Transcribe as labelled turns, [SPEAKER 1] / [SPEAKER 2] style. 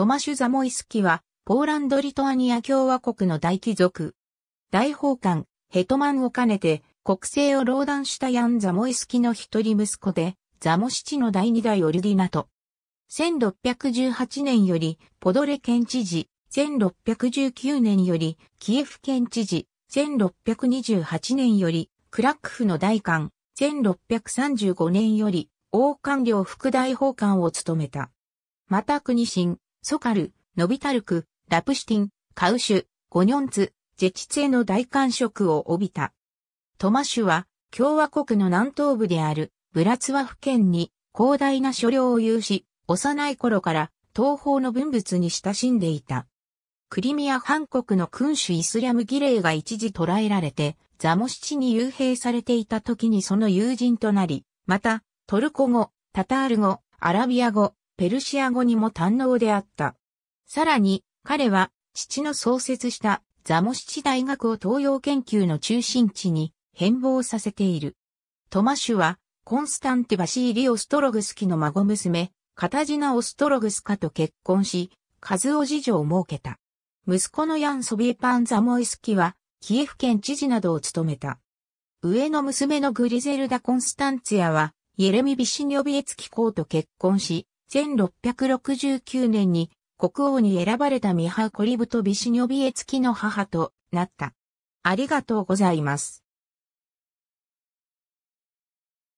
[SPEAKER 1] トマシュ・ザモイスキは、ポーランド・リトアニア共和国の大貴族。大法官、ヘトマンを兼ねて、国政を浪弾したヤン・ザモイスキの一人息子で、ザモシチの第二代オルディナト。1618年より、ポドレ県知事、1619年より、キエフ県知事、1628年より、クラックフの大官、1635年より、王官僚副大法官を務めた。また国神、ソカル、ノビタルク、ラプシティン、カウシュ、ゴニョンツ、ジェチツェの大官職を帯びた。トマシュは共和国の南東部であるブラツワフ県に広大な所領を有し、幼い頃から東方の文物に親しんでいた。クリミア半国の君主イスラム儀礼が一時捕らえられて、ザモシチに幽閉されていた時にその友人となり、また、トルコ語、タタール語、アラビア語、ペルシア語にも堪能であった。さらに、彼は、父の創設したザモシチ大学を東洋研究の中心地に変貌させている。トマシュは、コンスタンティ・バシーリ・オストログスキの孫娘、カタジナ・オストログスカと結婚し、数を次女を設けた。息子のヤン・ソビエパン・ザモイスキは、キエフ県知事などを務めた。上の娘のグリゼルダ・コンスタンツィアは、イエレミ・ビシニョビエツキ公と結婚し、1669年に国王に選ばれたミハ・コリブト・ビシニョビエツキの母となった。ありがとうございます。